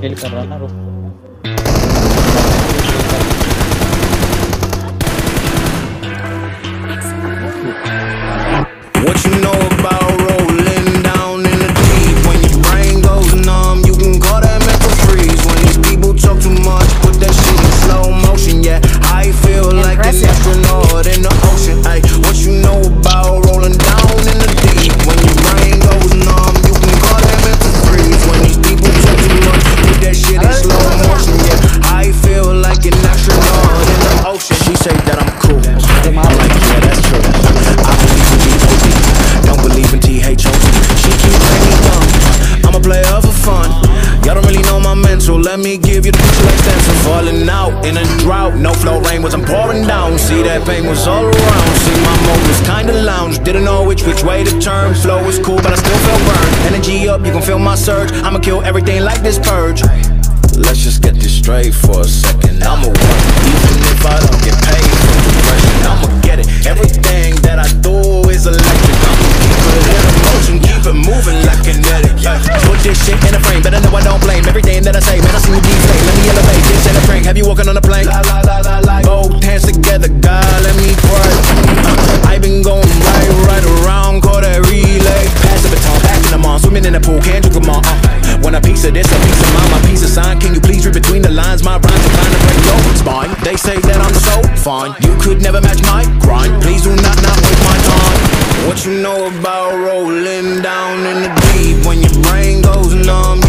किल कर रहा है ना रुक What you know about Falling out in a drought. No flow rain wasn't pouring down. See that pain was all around. See my mode was kinda lounge. Didn't know which which way to turn. Flow was cool, but I still felt burned. Energy up, you can feel my surge. I'ma kill everything like this purge. Let's just get this straight for a second. I'ma shit frame, better know I don't blame everything that I say. Man, I see you deflate. Let me elevate this in a prank. Have you walking on a plane? Both hands together, God, let me pray. Uh, I been going right, right around, call that relay. Pass the baton, passing them on, swimming in the pool, can't you come on? Uh, want a piece of this, a piece of mine, my piece of sign. Can you please read between the lines? My rhymes are trying to break your spine. They say that I'm so fine, you could never match my grind. Please do not not waste my time. What you know about rolling down in the goes numb,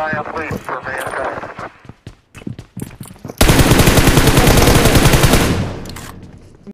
One giant leap for mankind.